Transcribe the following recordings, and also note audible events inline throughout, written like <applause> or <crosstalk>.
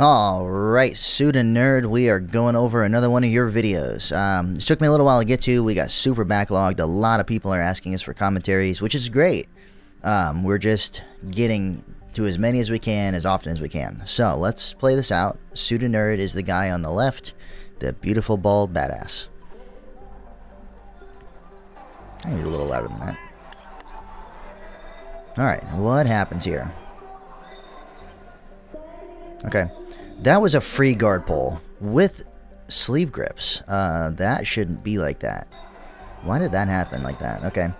Alright, Suda Nerd, we are going over another one of your videos. Um, it took me a little while to get to. We got super backlogged. A lot of people are asking us for commentaries, which is great. Um, we're just getting to as many as we can, as often as we can. So, let's play this out. Suda Nerd is the guy on the left, the beautiful bald badass. Need a little louder than that. Alright, what happens here? Okay. That was a free guard pull with sleeve grips. Uh, that shouldn't be like that. Why did that happen like that? Okay.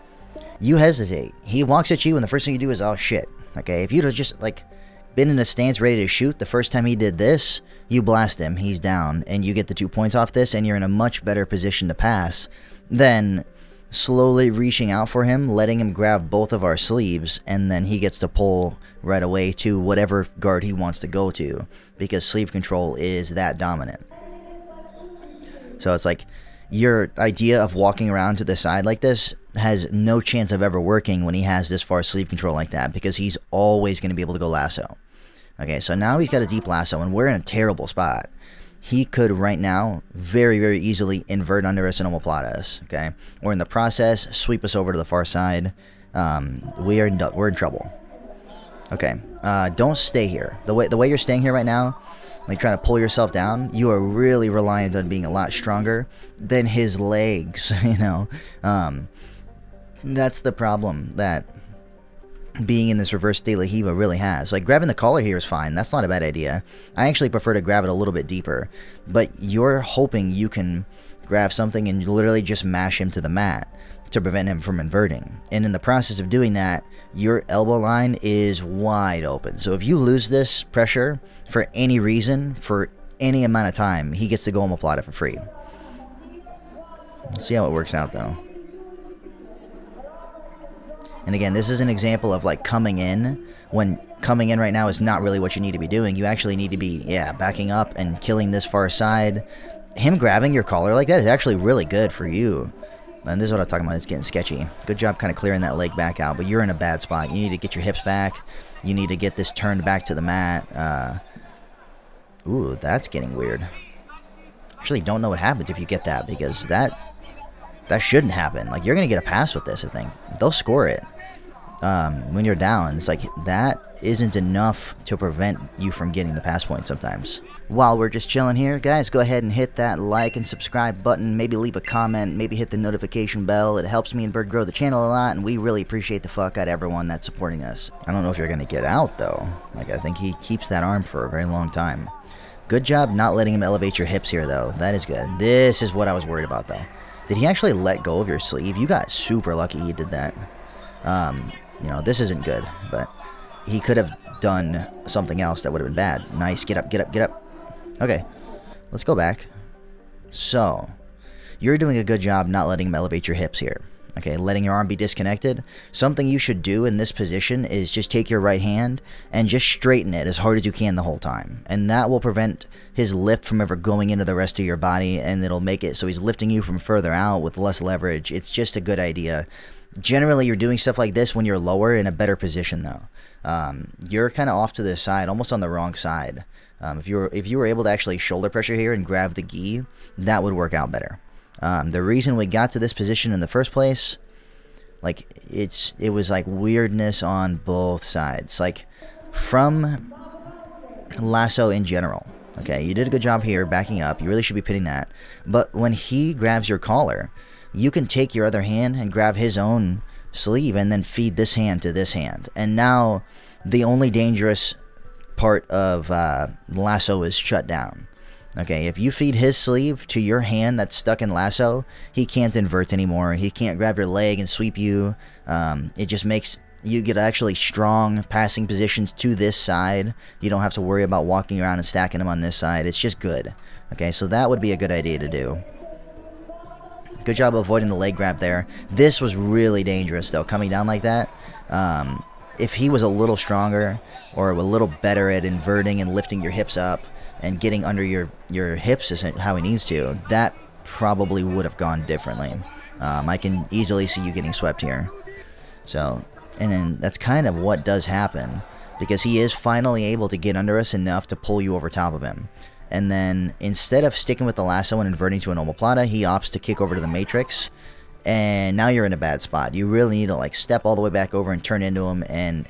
You hesitate. He walks at you, and the first thing you do is, oh shit. Okay, if you'd have just, like, been in a stance ready to shoot the first time he did this, you blast him, he's down, and you get the two points off this, and you're in a much better position to pass than slowly reaching out for him, letting him grab both of our sleeves, and then he gets to pull right away to whatever guard he wants to go to because sleeve control is that dominant. So it's like your idea of walking around to the side like this has no chance of ever working when he has this far sleeve control like that because he's always going to be able to go lasso. Okay, so now he's got a deep lasso and we're in a terrible spot he could right now very, very easily invert under us and omoplata us, okay? Or in the process, sweep us over to the far side. Um, we are in, we're in trouble. Okay, uh, don't stay here. The way, the way you're staying here right now, like trying to pull yourself down, you are really reliant on being a lot stronger than his legs, <laughs> you know? Um, that's the problem that being in this reverse De La Riva really has. Like, grabbing the collar here is fine. That's not a bad idea. I actually prefer to grab it a little bit deeper. But you're hoping you can grab something and literally just mash him to the mat to prevent him from inverting. And in the process of doing that, your elbow line is wide open. So if you lose this pressure for any reason, for any amount of time, he gets to go omoplata for free. Let's see how it works out, though. And again, this is an example of like coming in when coming in right now is not really what you need to be doing. You actually need to be, yeah, backing up and killing this far side. Him grabbing your collar like that is actually really good for you. And this is what I'm talking about. It's getting sketchy. Good job kind of clearing that leg back out, but you're in a bad spot. You need to get your hips back. You need to get this turned back to the mat. Uh, ooh, that's getting weird. Actually, don't know what happens if you get that because that that shouldn't happen. Like, you're to get a pass with this, I think. They'll score it um, when you're down. It's like, that isn't enough to prevent you from getting the pass point sometimes. While we're just chilling here, guys, go ahead and hit that like and subscribe button. Maybe leave a comment. Maybe hit the notification bell. It helps me and Bird grow the channel a lot, and we really appreciate the fuck out everyone that's supporting us. I don't know if you're to get out, though. Like, I think he keeps that arm for a very long time. Good job not letting him elevate your hips here, though. That is good. This is what I was worried about, though. Did he actually let go of your sleeve? You got super lucky he did that. Um, you know, this isn't good, but he could have done something else that would have been bad. Nice. Get up, get up, get up. Okay. Let's go back. So, you're doing a good job not letting him elevate your hips here. Okay, letting your arm be disconnected. Something you should do in this position is just take your right hand and just straighten it as hard as you can the whole time. And that will prevent his lift from ever going into the rest of your body and it'll make it so he's lifting you from further out with less leverage. It's just a good idea. Generally, you're doing stuff like this when you're lower in a better position, though. Um, you're kind of off to the side, almost on the wrong side. Um, if you were if you were able to actually shoulder pressure here and grab the gi, that would work out better. Um, the reason we got to this position in the first place, like it's it was like weirdness on both sides. Like from lasso in general. Okay, you did a good job here backing up. You really should be pitting that. But when he grabs your collar, you can take your other hand and grab his own sleeve and then feed this hand to this hand. And now the only dangerous part of uh, lasso is shut down. Okay, if you feed his sleeve to your hand that's stuck in lasso, he can't invert anymore. He can't grab your leg and sweep you. Um, it just makes you get actually strong passing positions to this side. You don't have to worry about walking around and stacking them on this side. It's just good. Okay, so that would be a good idea to do. Good job avoiding the leg grab there. This was really dangerous, though, coming down like that. Um, if he was a little stronger or a little better at inverting and lifting your hips up, and getting under your, your hips isn't how he needs to, that probably would have gone differently. Um, I can easily see you getting swept here. So, and then that's kind of what does happen because he is finally able to get under us enough to pull you over top of him. And then instead of sticking with the lasso and inverting to an omoplata, he opts to kick over to the matrix. And now you're in a bad spot. You really need to like step all the way back over and turn into him and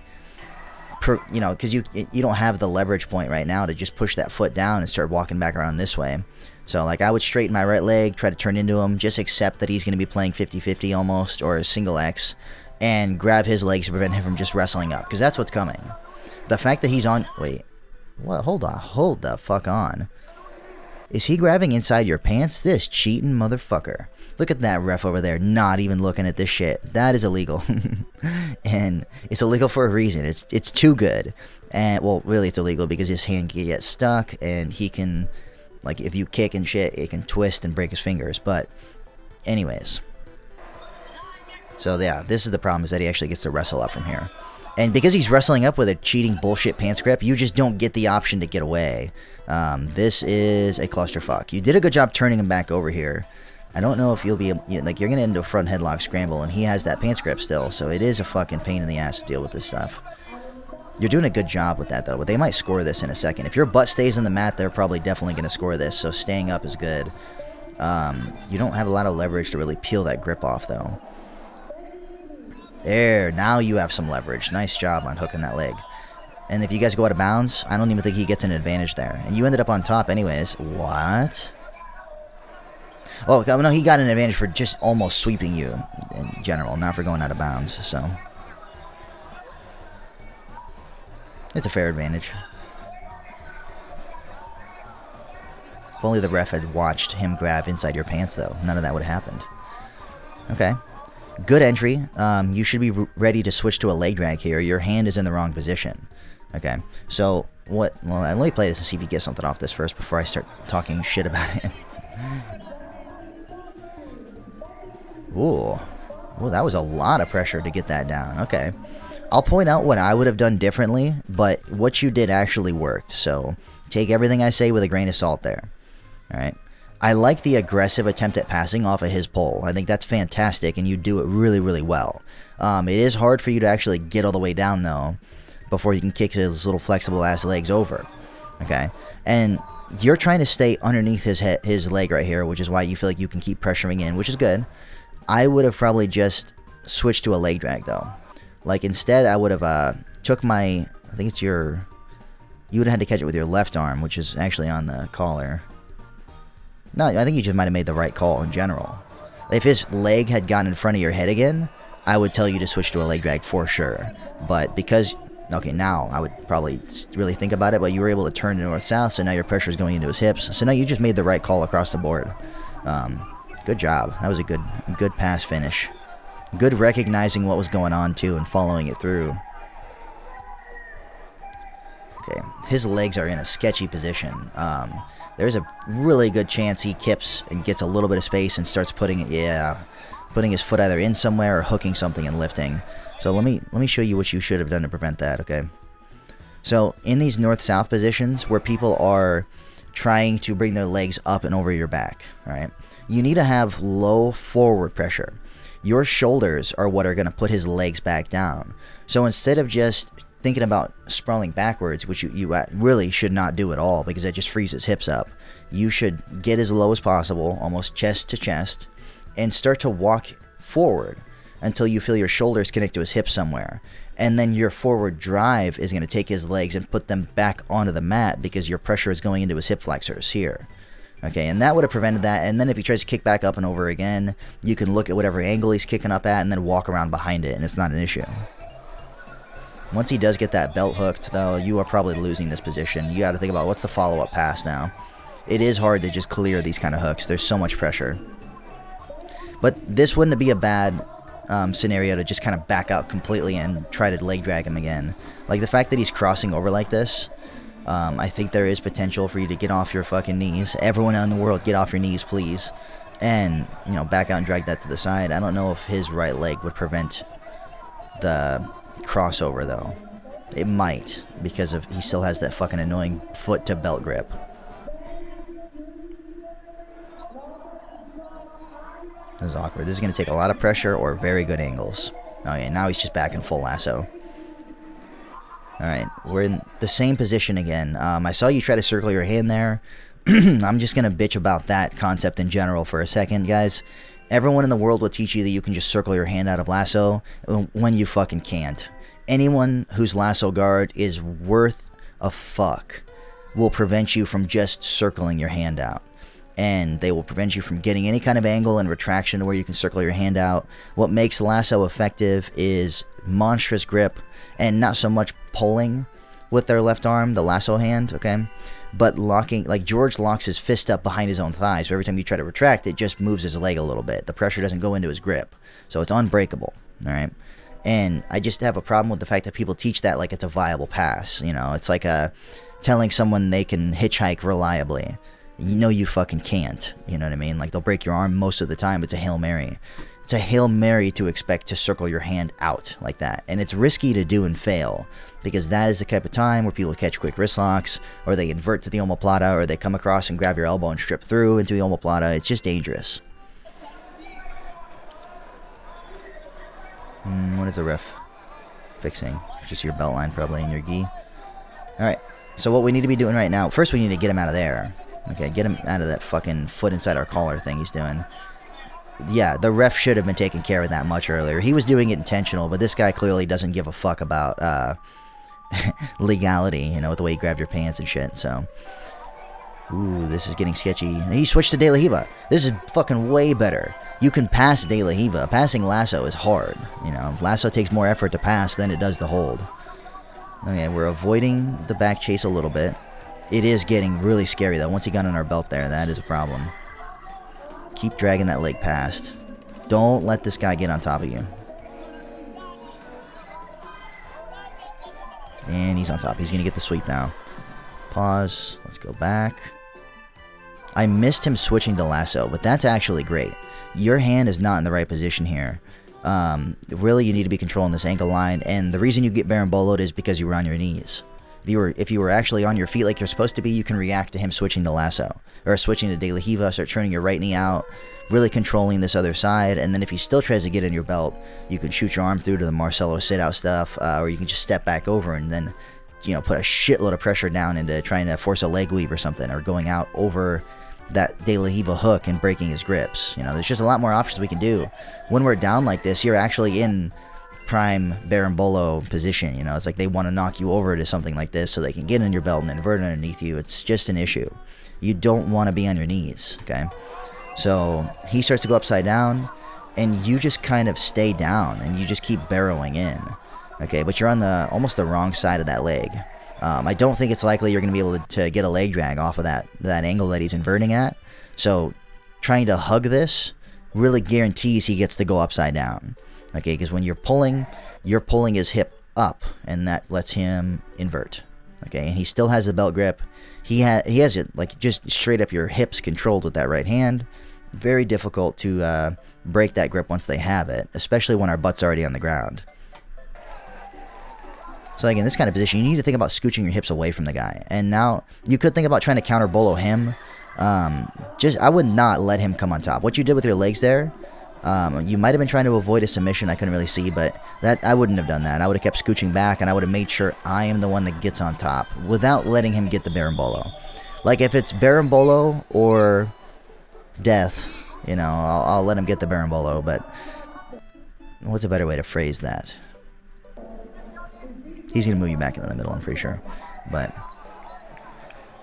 per, you know, because you you don't have the leverage point right now to just push that foot down and start walking back around this way. So like I would straighten my right leg, try to turn into him, just accept that he's going to be playing 50-50 almost or a single X, and grab his legs to prevent him from just wrestling up because that's what's coming. The fact that he's on wait, what? Hold on, hold the fuck on. Is he grabbing inside your pants? This cheating motherfucker. Look at that ref over there, not even looking at this shit. That is illegal, <laughs> and it's illegal for a reason. It's it's too good, and well, really, it's illegal because his hand can get stuck, and he can, like, if you kick and shit, it can twist and break his fingers. But, anyways, so yeah, this is the problem is that he actually gets to wrestle up from here. And because he's wrestling up with a cheating bullshit pants grip, you just don't get the option to get away. Um, this is a clusterfuck. You did a good job turning him back over here. I don't know if you'll be able, like you're gonna end a front headlock scramble, and he has that pants grip still, so it is a fucking pain in the ass to deal with this stuff. You're doing a good job with that though, but they might score this in a second. If your butt stays in the mat, they're probably definitely gonna score this. So staying up is good. Um, you don't have a lot of leverage to really peel that grip off though. There, now you have some leverage. Nice job on hooking that leg. And if you guys go out of bounds, I don't even think he gets an advantage there. And you ended up on top anyways. What? Oh, no, he got an advantage for just almost sweeping you in general, not for going out of bounds, so. It's a fair advantage. If only the ref had watched him grab inside your pants, though. None of that would have happened. Okay. Good entry. Um, you should be ready to switch to a leg drag here. Your hand is in the wrong position. Okay, so what? Well, let me play this and see if you get something off this first before I start talking shit about it. <laughs> Ooh. Ooh, that was a lot of pressure to get that down. Okay. I'll point out what I would have done differently, but what you did actually worked. So take everything I say with a grain of salt there. All right. I like the aggressive attempt at passing off of his pole. I think that's fantastic, and you do it really, really well. Um, it is hard for you to actually get all the way down, though, before he can kick his little flexible ass legs over. Okay? And you're trying to stay underneath his head, his leg right here, which is why you feel like you can keep pressuring in, which is good. I would have probably just switched to a leg drag, though. Like, instead, I would have uh, took my... I think it's your... You would have had to catch it with your left arm, which is actually on the collar. No, I think you just might have made the right call in general. If his leg had gotten in front of your head again, I would tell you to switch to a leg drag for sure. But because, okay, now I would probably really think about it, but you were able to turn to north-south, so now your pressure is going into his hips. So now you just made the right call across the board. Um, good job. That was a good, good pass finish. Good recognizing what was going on, too, and following it through. Okay, his legs are in a sketchy position. Um, there's a really good chance he kips and gets a little bit of space and starts putting it, yeah, putting his foot either in somewhere or hooking something and lifting. So let me let me show you what you should have done to prevent that, okay? So in these north-south positions where people are trying to bring their legs up and over your back, all right? You need to have low forward pressure. Your shoulders are what are going to put his legs back down. So instead of just thinking about sprawling backwards, which you, you uh, really should not do at all because that just frees his hips up. You should get as low as possible, almost chest to chest, and start to walk forward until you feel your shoulders connect to his hips somewhere. And then your forward drive is going to take his legs and put them back onto the mat because your pressure is going into his hip flexors here. Okay, and that would have prevented that. And then if he tries to kick back up and over again, you can look at whatever angle he's kicking up at and then walk around behind it, and it's not an issue. Once he does get that belt hooked, though, you are probably losing this position. You got to think about what's the follow-up pass now. It is hard to just clear these kind of hooks. There's so much pressure. But this wouldn't be a bad um, scenario to just kind of back out completely and try to leg drag him again. Like the fact that he's crossing over like this, um, I think there is potential for you to get off your fucking knees. Everyone out in the world, get off your knees, please. And, you know, back out and drag that to the side. I don't know if his right leg would prevent the crossover though. It might because of he still has that fucking annoying foot to belt grip. This is awkward. This is going to take a lot of pressure or very good angles. Oh yeah, now he's just back in full lasso. Alright, we're in the same position again. Um, I saw you try to circle your hand there. <clears throat> I'm just going to bitch about that concept in general for a second, guys. Everyone in the world will teach you that you can just circle your hand out of lasso when you fucking can't. Anyone whose lasso guard is worth a fuck will prevent you from just circling your hand out. And they will prevent you from getting any kind of angle and retraction where you can circle your hand out. What makes lasso effective is monstrous grip and not so much pulling with their left arm, the lasso hand, okay? But locking, like George locks his fist up behind his own thigh, so every time you try to retract, it just moves his leg a little bit. The pressure doesn't go into his grip, so it's unbreakable, all right? And I just have a problem with the fact that people teach that like it's a viable pass. You know, it's like a telling someone they can hitchhike reliably. You know you fucking can't. You know what I mean? Like they'll break your arm most of the time. It's a Hail Mary. It's a Hail Mary to expect to circle your hand out like that. And it's risky to do and fail because that is the type of time where people catch quick wrist locks or they invert to the omoplata or they come across and grab your elbow and strip through into the omoplata. It's just dangerous. Mm, what is the ref fixing? Just your belt line probably and your gi. Alright, so what we need to be doing right now, first we need to get him out of there. Okay, get him out of that fucking foot inside our collar thing he's doing. Yeah, the ref should have been taking care of that much earlier. He was doing it intentional, but this guy clearly doesn't give a fuck about uh, <laughs> legality, you know, with the way he grabbed your pants and shit, so... Ooh, this is getting sketchy. He switched to De La Riva. This is fucking way better. You can pass De La Riva. Passing Lasso is hard. You know, Lasso takes more effort to pass than it does to hold. Okay, we're avoiding the back chase a little bit. It is getting really scary, though. Once he got on our belt there, that is a problem. Keep dragging that leg past. Don't let this guy get on top of you. And he's on top. He's going to get the sweep now. Pause. Let's go back. I missed him switching to lasso, but that's actually great. Your hand is not in the right position here. Um, really, you need to be controlling this ankle line, and the reason you get berimboloed is because you were on your knees. If you were if you were actually on your feet like you're supposed to be, you can react to him switching to lasso or switching to De La Riva, start turning your right knee out, really controlling this other side, and then if he still tries to get in your belt, you can shoot your arm through to the Marcelo sit out stuff, uh, or you can just step back over and then you know put a shitload of pressure down into trying to force a leg weave or something, or going out over that De La Riva hook and breaking his grips. You know, there's just a lot more options we can do. When we're down like this, you're actually in prime berimbolo position. You know, it's like they want to knock you over to something like this so they can get in your belt and invert underneath you. It's just an issue. You don't want to be on your knees, okay? So he starts to go upside down, and you just kind of stay down and you just keep barreling in, okay? But you're on the almost the wrong side of that leg. Um, I don't think it's likely you're going to be able to, to, get a leg drag off of that, that angle that he's inverting at. So trying to hug this really guarantees he gets to go upside down. Okay, because when you're pulling, you're pulling his hip up, and that lets him invert. Okay, and he still has the belt grip. He, ha he has it, like, just straight up your hips controlled with that right hand. Very difficult to uh, break that grip once they have it, especially when our butt's already on the ground. So like in this kind of position, you need to think about scooching your hips away from the guy. And now you could think about trying to counter bolo him. Um, just I would not let him come on top. What you did with your legs there, um, you might have been trying to avoid a submission. I couldn't really see, but that I wouldn't have done that. I would have kept scooching back, and I would have made sure I am the one that gets on top without letting him get the berimbolo. Like if it's berimbolo or death, you know, I'll, I'll let him get the berimbolo. But what's a better way to phrase that? He's to move you back into the middle, I'm pretty sure. But,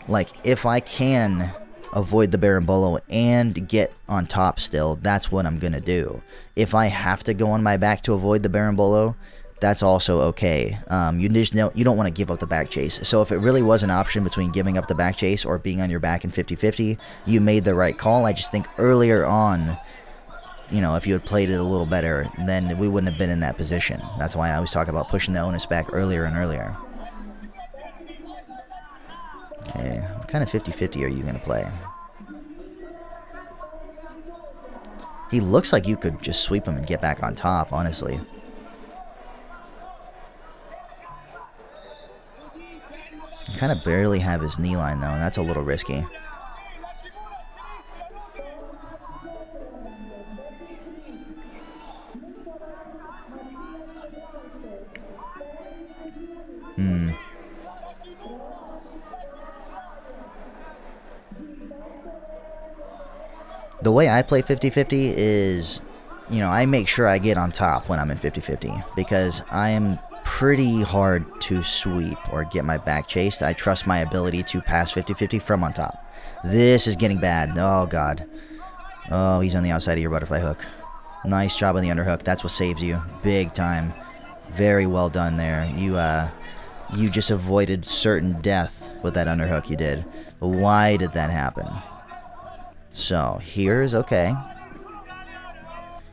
like, if I can avoid the berimbolo and get on top still, that's what I'm going to do. If I have to go on my back to avoid the berimbolo, that's also okay. Um, you just know you don't want to give up the back chase. So if it really was an option between giving up the back chase or being on your back in 50-50, you made the right call. I just think earlier on you know, if you had played it a little better, then we wouldn't have been in that position. That's why I always talk about pushing the onus back earlier and earlier. Okay, what kind of 50-50 are you going to play? He looks like you could just sweep him and get back on top, honestly. You kind of barely have his knee line, though, and that's a little risky. Hmm. The way I play 50-50 is, you know, I make sure I get on top when I'm in 50-50 because I am pretty hard to sweep or get my back chased. I trust my ability to pass 50-50 from on top. This is getting bad. Oh, God. Oh, he's on the outside of your butterfly hook. Nice job on the underhook. That's what saves you. Big time. Very well done there. You, uh, you just avoided certain death with that underhook you did. Why did that happen? So, here's okay.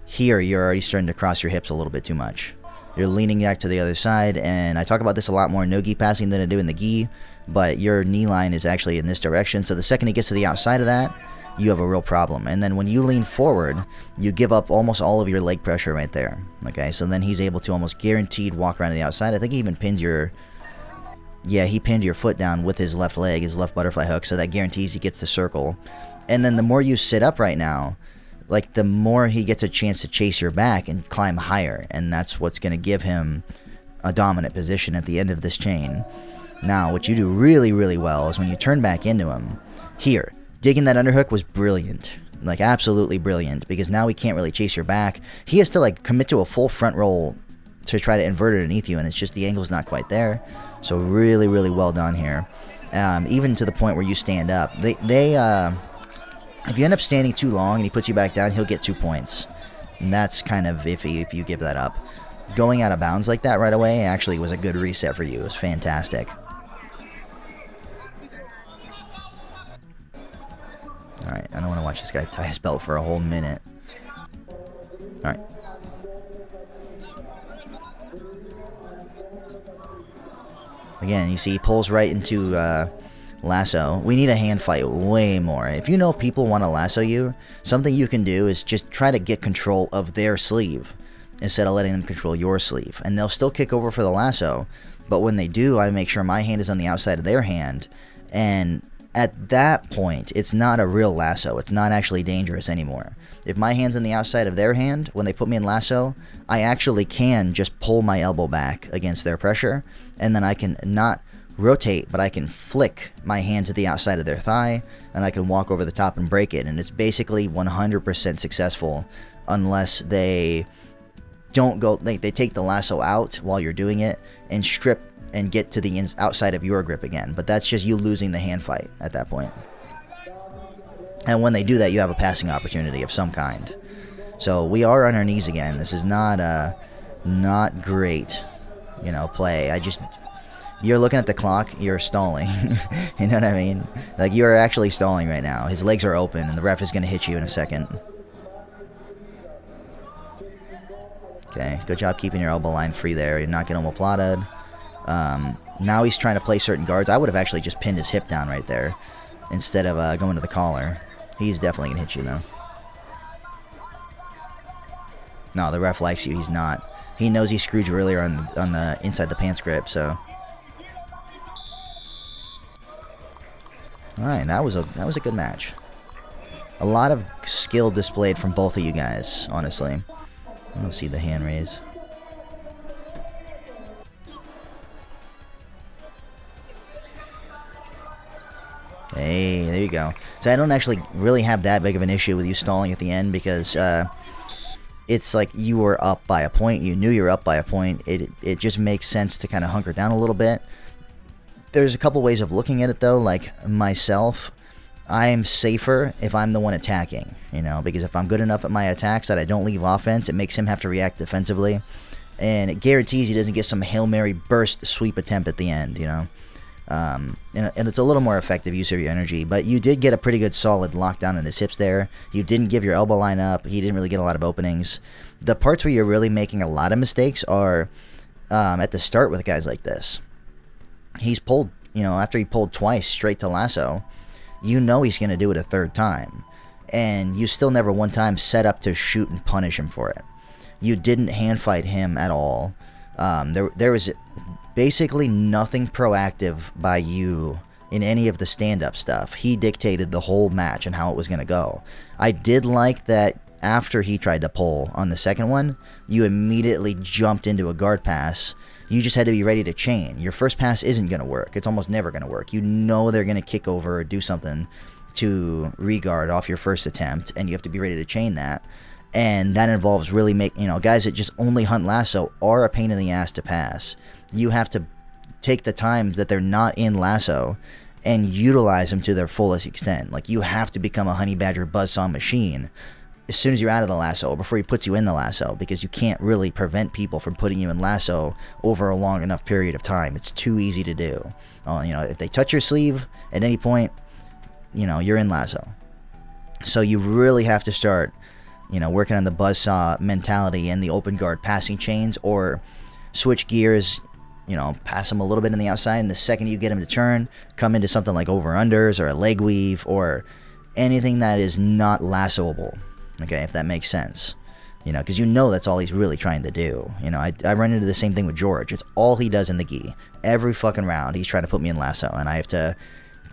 Here, you're already starting to cross your hips a little bit too much. You're leaning back to the other side, and I talk about this a lot more in no-gi passing than I do in the gi, but your knee line is actually in this direction, so the second it gets to the outside of that, you have a real problem. And then when you lean forward, you give up almost all of your leg pressure right there. Okay, so then he's able to almost guaranteed walk around to the outside. I think he even pins your yeah, he pinned your foot down with his left leg, his left butterfly hook, so that guarantees he gets the circle. And then the more you sit up right now, like the more he gets a chance to chase your back and climb higher, and that's what's going to give him a dominant position at the end of this chain. Now, what you do really, really well is when you turn back into him, here, digging that underhook was brilliant. Like, absolutely brilliant, because now he can't really chase your back. He has to, like, commit to a full front roll to try to invert it underneath you, and it's just the angle's not quite there. So really, really well done here. Um, even to the point where you stand up. They, they, uh, if you end up standing too long and he puts you back down, he'll get two points. And that's kind of iffy if you give that up. Going out of bounds like that right away actually was a good reset for you. It was fantastic. Alright, I don't want to watch this guy tie his belt for a whole minute. Alright. Again, you see, he pulls right into uh, lasso. We need a hand fight way more. If you know people want to lasso you, something you can do is just try to get control of their sleeve instead of letting them control your sleeve. And they'll still kick over for the lasso, but when they do, I make sure my hand is on the outside of their hand. And at that point, it's not a real lasso. It's not actually dangerous anymore. If my hand's on the outside of their hand, when they put me in lasso, I actually can just pull my elbow back against their pressure, and then I can not rotate, but I can flick my hand to the outside of their thigh, and I can walk over the top and break it. And it's basically 100% successful unless they don't go, they, they take the lasso out while you're doing it and strip and get to the outside of your grip again. But that's just you losing the hand fight at that point. And when they do that, you have a passing opportunity of some kind. So we are on our knees again. This is not uh, not great, you know, play. I just you're looking at the clock, you're stalling. <laughs> you know what I mean? Like you are actually stalling right now. His legs are open, and the ref is going to hit you in a second. Okay, good job keeping your elbow line free there. You're not getting omoplated. Um, now he's trying to play certain guards. I would have actually just pinned his hip down right there instead of uh, going to the collar. He's definitely going to hit you, though. No, the ref likes you. He's not. He knows he screwed you earlier on the, on the inside the pants grip, so... Alright, that was a that was a good match. A lot of skill displayed from both of you guys, honestly. I don't see the hand raise. You go. So I don't actually really have that big of an issue with you stalling at the end because uh, it's like you were up by a point. You knew you were up by a point. It, it just makes sense to kind of hunker down a little bit. There's a couple ways of looking at it though. Like myself, I am safer if I'm the one attacking, you know, because if I'm good enough at my attacks that I don't leave offense, it makes him have to react defensively. And it guarantees he doesn't get some Hail Mary burst sweep attempt at the end, you know. Um, and, and, it's a little more effective use of your energy. But you did get a pretty good solid lockdown in his hips there. You didn't give your elbow line up. He didn't really get a lot of openings. The parts where you're really making a lot of mistakes are um, at the start with guys like this. He's pulled, you know, after he pulled twice straight to lasso, you know he's going to do it a third time. And you still never one time set up to shoot and punish him for it. You didn't hand fight him at all. Um, there, there was basically nothing proactive by you in any of the stand-up stuff. He dictated the whole match and how it was going to go. I did like that after he tried to pull on the second one, you immediately jumped into a guard pass. You just had to be ready to chain. Your first pass isn't going to work. It's almost never going to work. You know they're going to kick over or do something to regard off your first attempt, and you have to be ready to chain that. And that involves really make you know guys that just only hunt lasso are a pain in the ass to pass. You have to take the times that they're not in lasso and utilize them to their fullest extent. Like you have to become a honey badger buzzsaw machine as soon as you're out of the lasso or before he puts you in the lasso because you can't really prevent people from putting you in lasso over a long enough period of time. It's too easy to do. Uh, you know, if they touch your sleeve at any point, you know, you're in lasso. So you really have to start, you know, working on the buzzsaw mentality and the open guard passing chains or switch gears, you know, pass him a little bit in the outside, and the second you get him to turn, come into something like over unders or a leg weave or anything that is not lassoable. Okay, if that makes sense. You know, because you know that's all he's really trying to do. You know, I, I run into the same thing with George. It's all he does in the gi. Every fucking round, he's trying to put me in lasso, and I have to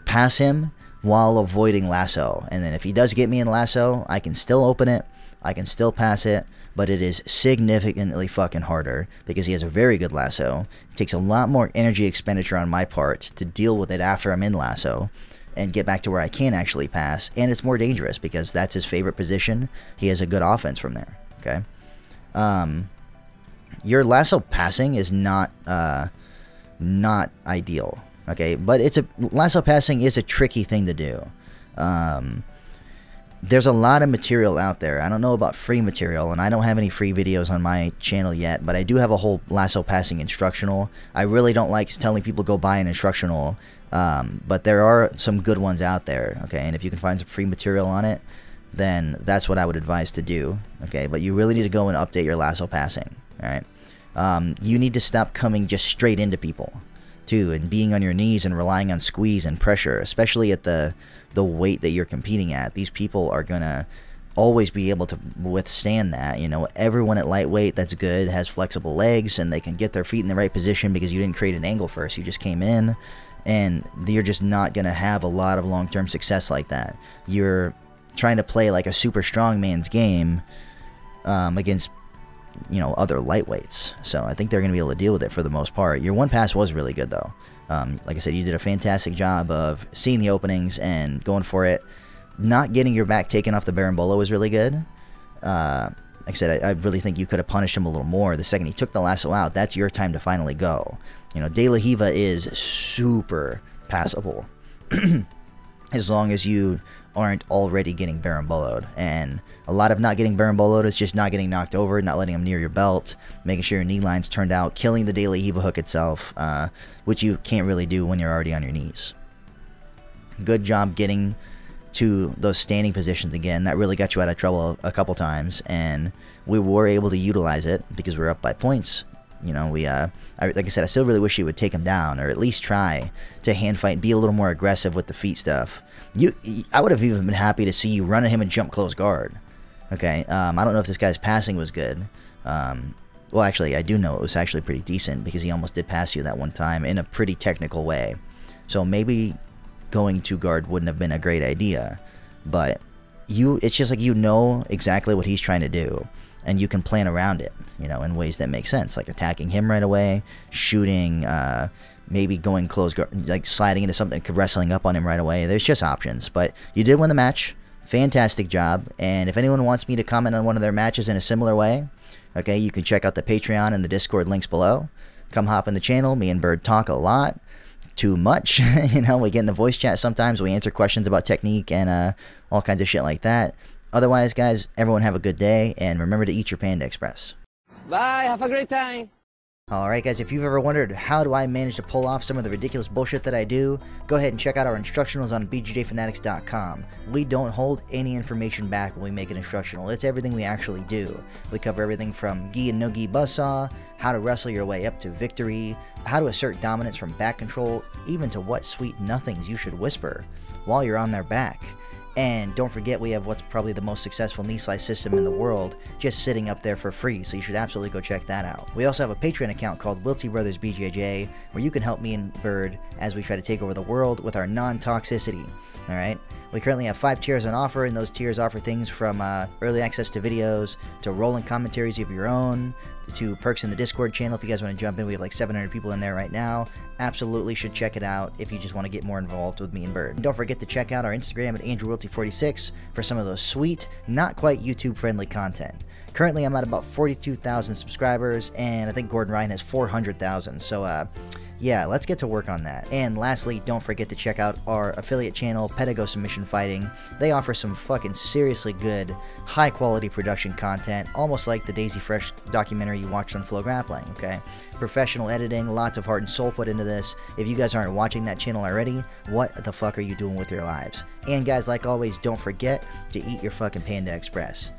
pass him while avoiding lasso. And then if he does get me in lasso, I can still open it, I can still pass it, but it is significantly fucking harder because he has a very good lasso. It takes a lot more energy expenditure on my part to deal with it after I'm in lasso and get back to where I can actually pass. And it's more dangerous because that's his favorite position. He has a good offense from there. Okay. Um, your lasso passing is not uh, not ideal. Okay, but it's a lasso passing is a tricky thing to do. Um, there's a lot of material out there. I don't know about free material, and I don't have any free videos on my channel yet, but I do have a whole lasso passing instructional. I really don't like telling people go buy an instructional, um, but there are some good ones out there, okay? And if you can find some free material on it, then that's what I would advise to do, okay? But you really need to go and update your lasso passing, all right? Um, you need to stop coming just straight into people, too, and being on your knees and relying on squeeze and pressure, especially at the the weight that you're competing at. These people are gonna always be able to withstand that. You know, everyone at lightweight that's good has flexible legs and they can get their feet in the right position because you didn't create an angle first. You just came in and you're just not going to have a lot of long-term success like that. You're trying to play like a super strong man's game um, against you know other lightweights. So I think they're going to be able to deal with it for the most part. Your one pass was really good though. Um, like I said, you did a fantastic job of seeing the openings and going for it. Not getting your back taken off the Berimbolo was really good. Uh, like I said, I, I, really think you could have punished him a little more. The second he took the lasso out, that's your time to finally go. You know, De La Riva is super passable. <clears throat> as long as you aren't already getting berimboloed. And a lot of not getting berimboloed is just not getting knocked over, not letting them near your belt, making sure your knee line's turned out, killing the De La Riva hook itself, uh, which you can't really do when you're already on your knees. Good job getting to those standing positions again. That really got you out of trouble a couple times, and we were able to utilize it because we are up by points you know, we, uh, I, like I said, I still really wish he would take him down or at least try to hand fight be a little more aggressive with the feet stuff. You, I would have even been happy to see you run at him and jump close guard. Okay, um, I don't know if this guy's passing was good. Um, well, actually, I do know it was actually pretty decent because he almost did pass you that one time in a pretty technical way. So maybe going to guard wouldn't have been a great idea, but you, it's just like you know exactly what he's trying to do and you can plan around it, you know, in ways that make sense, like attacking him right away, shooting, uh, maybe going close, like sliding into something, wrestling up on him right away. There's just options, but you did win the match. Fantastic job. And if anyone wants me to comment on one of their matches in a similar way, okay, you can check out the Patreon and the Discord links below. Come hop in the channel. Me and Bird talk a lot. Too much. <laughs> you know, we get in the voice chat sometimes. We answer questions about technique and uh, all kinds of shit like that. Otherwise, guys, everyone have a good day, and remember to eat your Panda Express. Bye, have a great time. Alright guys, if you've ever wondered how do I manage to pull off some of the ridiculous bullshit that I do, go ahead and check out our instructionals on bjjfanatics.com. We don't hold any information back when we make an instructional. It's everything we actually do. We cover everything from gi and no-gi buzzsaw, how to wrestle your way up to victory, how to assert dominance from back control, even to what sweet nothings you should whisper while you're on their back. And don't forget, we have what's probably the most successful knee slice system in the world just sitting up there for free, so you should absolutely go check that out. We also have a Patreon account called Wiltse Brothers BJJ, where you can help me and Bird as we try to take over the world with our non toxicity. Alright? We currently have five tiers on offer, and those tiers offer things from uh, early access to videos to rolling commentaries of your own to perks in the Discord channel. If you guys want to jump in, we have like 700 people in there right now. Absolutely should check it out if you just want to get more involved with me and Bird. And don't forget to check out our Instagram at AndrewWiltse46 for some of those sweet, not quite YouTube friendly content. Currently, I'm at about 42,000 subscribers, and I think Gordon Ryan has 400,000. So, uh, yeah, let's get to work on that. And lastly, don't forget to check out our affiliate channel, Pedigo Submission Fighting. They offer some fucking seriously good, high quality production content, almost like the Daisy Fresh documentary you watched on Flow Grappling, okay? Professional editing, lots of heart and soul put into this. If you guys aren't watching that channel already, what the fuck are you doing with your lives? And guys, like always, don't forget to eat your fucking Panda Express.